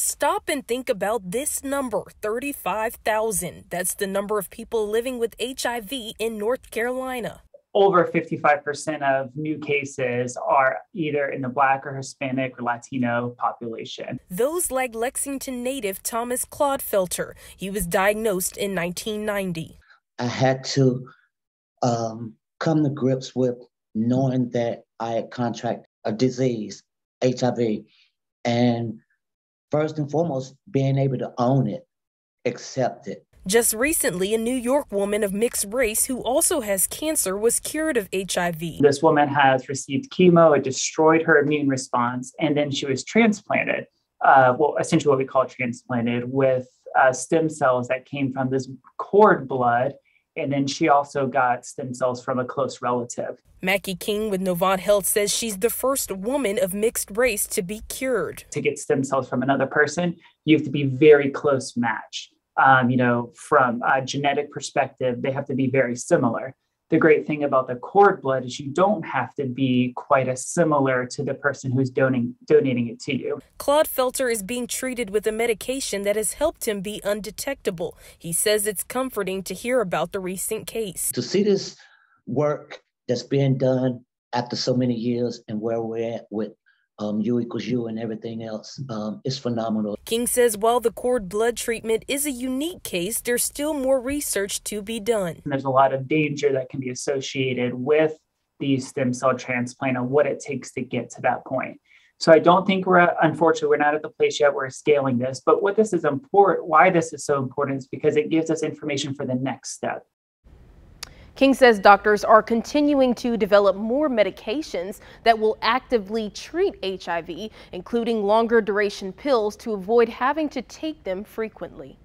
Stop and think about this number 35,000. That's the number of people living with HIV in North Carolina. Over 55% of new cases are either in the Black or Hispanic or Latino population. Those like Lexington native Thomas Clodfelter. He was diagnosed in 1990. I had to um, come to grips with knowing that I had contracted a disease, HIV, and first and foremost, being able to own it, accept it. Just recently, a New York woman of mixed race who also has cancer was cured of HIV. This woman has received chemo, it destroyed her immune response, and then she was transplanted. Uh, well, essentially, what we call transplanted with uh, stem cells that came from this cord blood and then she also got stem cells from a close relative. Mackie King with Novant Health says she's the first woman of mixed race to be cured. To get stem cells from another person, you have to be very close match. Um, you know, from a genetic perspective, they have to be very similar the great thing about the cord blood is you don't have to be quite as similar to the person who's donating donating it to you. Clodfelter is being treated with a medication that has helped him be undetectable. He says it's comforting to hear about the recent case. To see this work that's being done after so many years and where we're at with um, U equals U and everything else um, is phenomenal. King says while the cord blood treatment is a unique case, there's still more research to be done. There's a lot of danger that can be associated with these stem cell transplant and what it takes to get to that point. So I don't think we're unfortunately we're not at the place yet where we're scaling this. But what this is important, why this is so important, is because it gives us information for the next step. King says doctors are continuing to develop more medications that will actively treat HIV, including longer duration pills to avoid having to take them frequently.